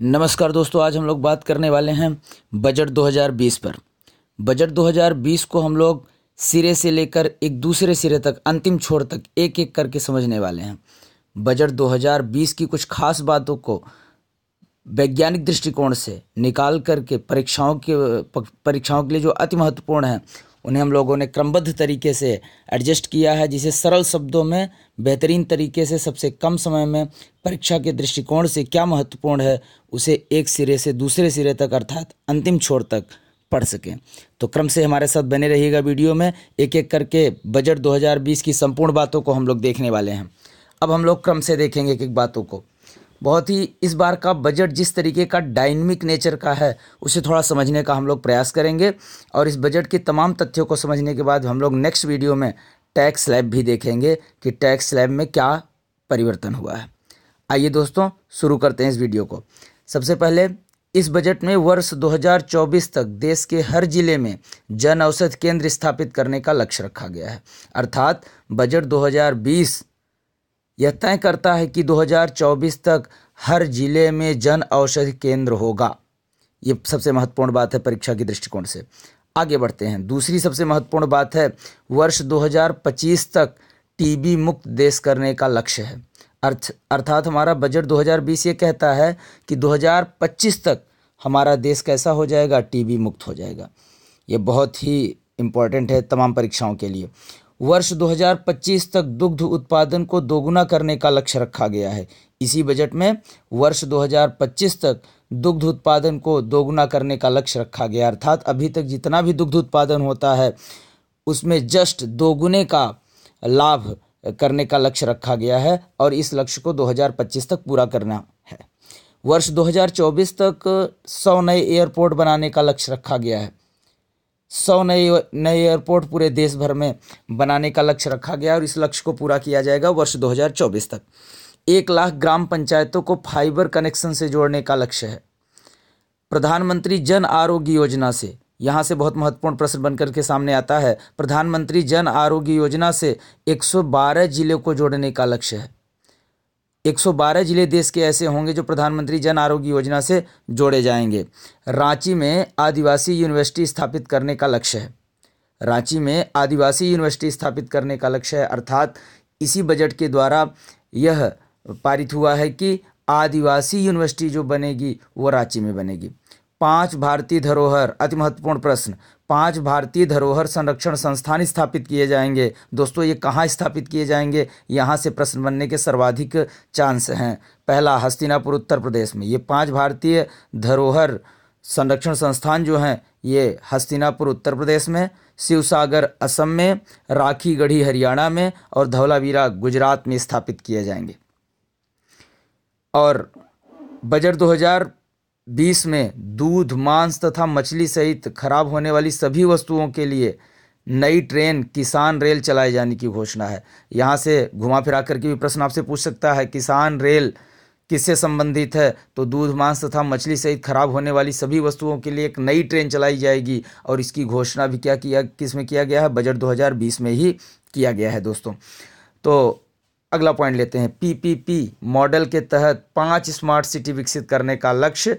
नमस्कार दोस्तों, आज हम लोग बात करने वाले हैं बजट 2020 पर। बजट 2020 को हम लोग सिरे से लेकर एक दूसरे सिरे तक, अंतिम छोर तक एक एक करके समझने वाले हैं। बजट 2020 की कुछ खास बातों को वैज्ञानिक दृष्टिकोण से निकाल करके परीक्षाओं के परीक्षाओं के लिए जो अति महत्वपूर्ण है उन्हें हम लोगों ने क्रमबद्ध तरीके से एडजस्ट किया है, जिसे सरल शब्दों में बेहतरीन तरीके से सबसे कम समय में परीक्षा के दृष्टिकोण से क्या महत्वपूर्ण है, उसे एक सिरे से दूसरे सिरे तक अर्थात अंतिम छोर तक पढ़ सकें। तो क्रम से हमारे साथ बने रहिएगा वीडियो में एक एक करके बजट 2020 की संपूर्ण बातों को हम लोग देखने वाले हैं। अब हम लोग क्रम से देखेंगे एक एक बातों को। बहुत ही इस बार का बजट जिस तरीके का डायनमिक नेचर का है, उसे थोड़ा समझने का हम लोग प्रयास करेंगे और इस बजट के तमाम तथ्यों को समझने के बाद हम लोग नेक्स्ट वीडियो में टैक्स स्लैब भी देखेंगे कि टैक्स स्लैब में क्या परिवर्तन हुआ है। आइए दोस्तों, शुरू करते हैं इस वीडियो को। सबसे पहले, इस बजट में वर्ष 2024 तक देश के हर ज़िले में जन औषध केंद्र स्थापित करने का लक्ष्य रखा गया है। अर्थात बजट 2020 यह तय करता है कि 2024 तक हर ज़िले में जन औषधि केंद्र होगा। ये सबसे महत्वपूर्ण बात है परीक्षा के दृष्टिकोण से। आगे बढ़ते हैं। दूसरी सबसे महत्वपूर्ण बात है, वर्ष 2025 तक टीबी मुक्त देश करने का लक्ष्य है। अर्थ, अर्थात हमारा बजट 2020 ये कहता है कि 2025 तक हमारा देश कैसा हो जाएगा, टीबी मुक्त हो जाएगा। ये बहुत ही इंपॉर्टेंट है तमाम परीक्षाओं के लिए। वर्ष 2025 तक दुग्ध उत्पादन को दोगुना करने का लक्ष्य रखा गया है। इसी बजट में वर्ष 2025 तक दुग्ध उत्पादन को दोगुना करने का लक्ष्य रखा गया। अर्थात अभी तक जितना भी दुग्ध उत्पादन होता है, उसमें जस्ट दोगुने का लाभ करने का लक्ष्य रखा गया है और इस लक्ष्य को 2025 तक पूरा करना है। वर्ष 2024 तक 100 नए एयरपोर्ट बनाने का लक्ष्य रखा गया है। सौ नए नए एयरपोर्ट पूरे देश भर में बनाने का लक्ष्य रखा गया और इस लक्ष्य को पूरा किया जाएगा वर्ष 2024 तक। एक लाख ग्राम पंचायतों को फाइबर कनेक्शन से जोड़ने का लक्ष्य है। प्रधानमंत्री जन आरोग्य योजना से, यहाँ से बहुत महत्वपूर्ण प्रश्न बनकर के सामने आता है। प्रधानमंत्री जन आरोग्य योजना से 112 जिलों को जोड़ने का लक्ष्य है। 112 ज़िले देश के ऐसे होंगे जो प्रधानमंत्री जन आरोग्य योजना से जोड़े जाएँगे। रांची में आदिवासी यूनिवर्सिटी स्थापित करने का लक्ष्य है। रांची में आदिवासी यूनिवर्सिटी स्थापित करने का लक्ष्य है, अर्थात इसी बजट के द्वारा यह पारित हुआ है कि आदिवासी यूनिवर्सिटी जो बनेगी, वो रांची में बनेगी। पाँच भारतीय धरोहर, अति महत्वपूर्ण प्रश्न। पाँच भारतीय धरोहर संरक्षण संस्थान स्थापित किए जाएँगे। दोस्तों, ये कहाँ स्थापित किए जाएँगे? यहाँ से प्रश्न बनने के सर्वाधिक चांस हैं। पहला, हस्तिनापुर, उत्तर प्रदेश में। ये पाँच भारतीय धरोहर संरक्षण संस्थान जो हैं, ये हस्तिनापुर, उत्तर प्रदेश में, शिवसागर, असम में राखी गढ़ी हरियाणा में और धौलावीरा गुजरात में स्थापित किए जाएँगे। और बजट 2020 में दूध, मांस तथा मछली सहित खराब होने वाली सभी वस्तुओं के लिए नई ट्रेन किसान रेल चलाए जाने की घोषणा है। यहाँ से घुमा फिरा करके भी प्रश्न आपसे पूछ सकता है, किसान रेल किससे संबंधित है? तो दूध, मांस तथा मछली सहित खराब होने वाली सभी वस्तुओं के लिए एक नई ट्रेन चलाई जाएगी और इसकी घोषणा भी क्या किया, किसमें किया गया है? बजट 2020 में ही किया गया है दोस्तों। तो अगला पॉइंट लेते हैं। पीपीपी मॉडल के तहत पाँच स्मार्ट सिटी विकसित करने का लक्ष्य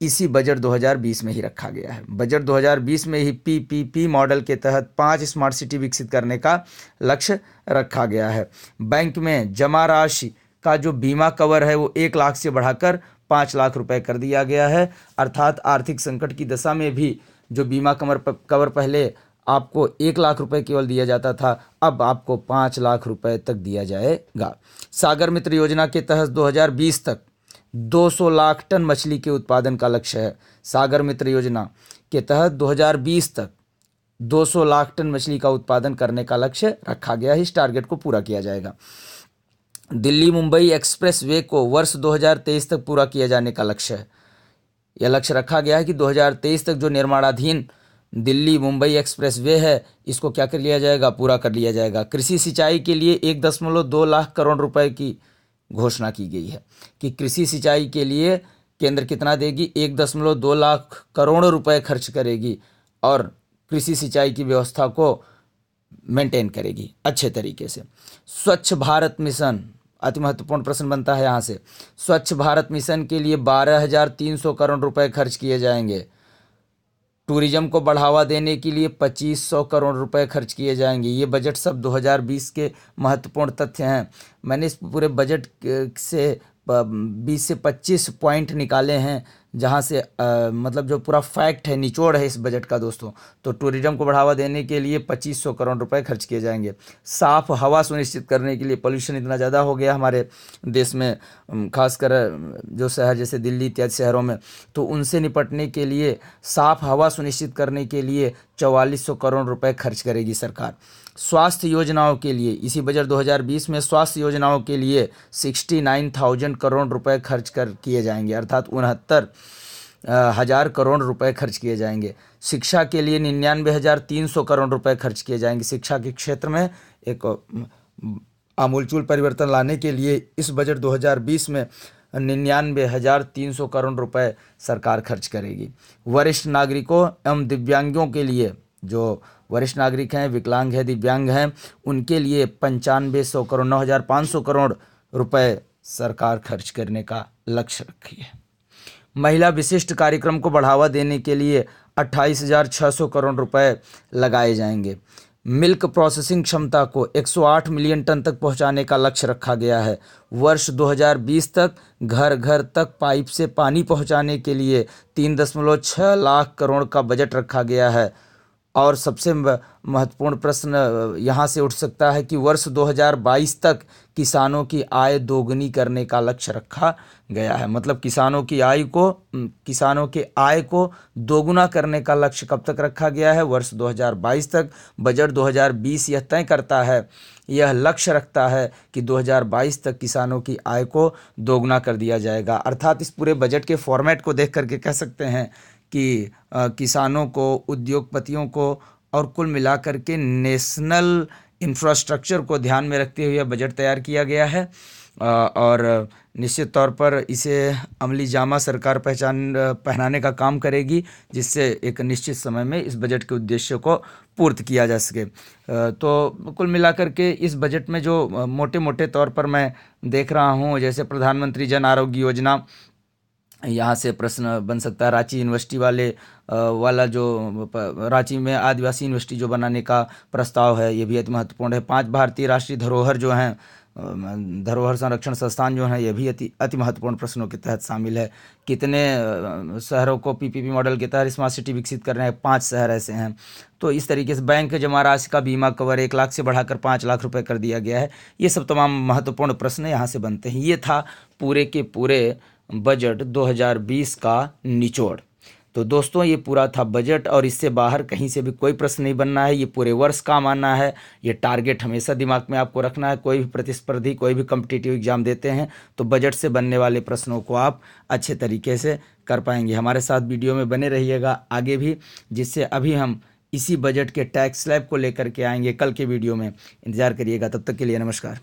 इसी बजट 2020 में ही रखा गया है। बजट 2020 में ही पीपीपी मॉडल के तहत पाँच स्मार्ट सिटी विकसित करने का लक्ष्य रखा गया है। बैंक में जमा राशि का जो बीमा कवर है वो एक लाख से बढ़ाकर पाँच लाख रुपए कर दिया गया है। अर्थात आर्थिक संकट की दशा में भी जो बीमा कमर कवर पहले आपको एक लाख रुपए केवल दिया जाता था, अब आपको पाँच लाख रुपए तक दिया जाएगा। सागर मित्र योजना के तहत 2020 तक 200 लाख टन मछली के उत्पादन का लक्ष्य है। सागर मित्र योजना के तहत 2020 तक 200 लाख टन मछली का उत्पादन करने का लक्ष्य रखा गया है। इस टारगेट को पूरा किया जाएगा। दिल्ली मुंबई एक्सप्रेस वे को वर्ष 2023 तक पूरा किया जाने का लक्ष्य है। यह लक्ष्य रखा गया है कि 2023 तक जो निर्माणाधीन दिल्ली मुंबई एक्सप्रेस वे है, इसको क्या कर लिया जाएगा? पूरा कर लिया जाएगा। कृषि सिंचाई के लिए एक दशमलव दो लाख करोड़ रुपए की घोषणा की गई है कि कृषि सिंचाई के लिए केंद्र कितना देगी? एक दशमलव दो लाख करोड़ रुपए खर्च करेगी और कृषि सिंचाई की व्यवस्था को मेंटेन करेगी अच्छे तरीके से। स्वच्छ भारत मिशन, अति महत्वपूर्ण प्रश्न बनता है यहाँ से। स्वच्छ भारत मिशन के लिए बारह हज़ार तीन सौ करोड़ रुपए खर्च किए जाएँगे। टूरिज़्म को बढ़ावा देने के लिए पच्चीस सौ करोड़ रुपए खर्च किए जाएँगे। ये बजट सब 2020 के महत्वपूर्ण तथ्य हैं। मैंने इस पूरे बजट से बीस से पच्चीस पॉइंट निकाले हैं। जहाँ से आ, मतलब जो पूरा फैक्ट है निचोड़ है इस बजट का दोस्तों तो टूरिज़्म को बढ़ावा देने के लिए 2500 करोड़ रुपए खर्च किए जाएँगे। साफ़ हवा सुनिश्चित करने के लिए पोल्यूशन इतना ज़्यादा हो गया हमारे देश में खासकर जो शहर जैसे दिल्ली इत्यादि शहरों में तो उनसे निपटने के लिए साफ़ हवा सुनिश्चित करने के लिए चौवालीस करोड़ रुपये खर्च करेगी सरकार। स्वास्थ्य योजनाओं के लिए इसी बजट 2020 में स्वास्थ्य योजनाओं के लिए 69,000 करोड़ रुपए खर्च कर किए जाएँगे अर्थात उनहत्तर हज़ार करोड़ रुपए खर्च किए जाएँगे। शिक्षा के लिए निन्यानवे हज़ार तीन सौ करोड़ रुपए खर्च किए जाएँगे। शिक्षा के क्षेत्र में एक आमूलचूल परिवर्तन लाने के लिए इस बजट 2020 में निन्यानवे हज़ार तीन सौ करोड़ रुपए सरकार खर्च करेगी। वरिष्ठ नागरिकों एवं दिव्यांगों के लिए, जो वरिष्ठ नागरिक हैं, विकलांग हैं, दिव्यांग हैं, उनके लिए पंचानवे सौ करोड़, नौ हज़ार पाँच सौ करोड़ रुपए सरकार खर्च करने का लक्ष्य रखी है। महिला विशिष्ट कार्यक्रम को बढ़ावा देने के लिए अट्ठाईस हज़ार छः सौ करोड़ रुपए लगाए जाएँगे। मिल्क प्रोसेसिंग क्षमता को 108 मिलियन टन तक पहुँचाने का लक्ष्य रखा गया है। वर्ष 2020 तक घर घर तक पाइप से पानी पहुँचाने के लिए तीन दशमलव छः लाख करोड़ का बजट रखा गया है। और सबसे महत्वपूर्ण प्रश्न यहाँ से उठ सकता है कि वर्ष 2022 तक किसानों की आय दोगुनी करने का लक्ष्य रखा गया है। मतलब किसानों की आय को किसानों के आय को दोगुना करने का लक्ष्य कब तक रखा गया है? वर्ष 2022 तक। बजट 2020 यह तय करता है, यह लक्ष्य रखता है कि 2022 तक किसानों की आय को दोगुना कर दिया जाएगा। अर्थात इस पूरे बजट के फॉर्मेट को देख करके कह सकते हैं कि किसानों को, उद्योगपतियों को और कुल मिलाकर के नेशनल इंफ्रास्ट्रक्चर को ध्यान में रखते हुए बजट तैयार किया गया है। और निश्चित तौर पर इसे अमली जामा सरकार पहचान, पहनाने का काम करेगी, जिससे एक निश्चित समय में इस बजट के उद्देश्य को पूर्त किया जा सके। तो कुल मिलाकर के इस बजट में जो मोटे मोटे तौर पर मैं देख रहा हूँ, जैसे प्रधानमंत्री जन आरोग्य योजना यहाँ से प्रश्न बन सकता है। रांची यूनिवर्सिटी वाले वाला जो रांची में आदिवासी यूनिवर्सिटी जो बनाने का प्रस्ताव है, ये भी अति महत्वपूर्ण है। पाँच भारतीय राष्ट्रीय धरोहर जो हैं धरोहर संरक्षण संस्थान जो है, ये भी अति अति महत्वपूर्ण प्रश्नों के तहत शामिल है। कितने शहरों को पीपीपी मॉडल के तहत स्मार्ट सिटी विकसित कर रहे हैं, पाँच शहर ऐसे हैं। तो इस तरीके से बैंक जमा राशि का बीमा कवर एक लाख से बढ़ाकर पाँच लाख रुपए कर दिया गया है। ये सब तमाम महत्वपूर्ण प्रश्न यहाँ से बनते हैं। ये था पूरे के पूरे बजट 2020 का निचोड़। तो दोस्तों, ये पूरा था बजट और इससे बाहर कहीं से भी कोई प्रश्न नहीं बनना है। ये पूरे वर्ष का मानना है। ये टारगेट हमेशा दिमाग में आपको रखना है। कोई भी प्रतिस्पर्धी, कोई भी कम्पिटिटिव एग्ज़ाम देते हैं तो बजट से बनने वाले प्रश्नों को आप अच्छे तरीके से कर पाएँगे। हमारे साथ वीडियो में बने रहिएगा आगे भी, जिससे अभी हम इसी बजट के टैक्स स्लैब को लेकर के आएँगे कल के वीडियो में। इंतज़ार करिएगा। तब तक के लिए नमस्कार।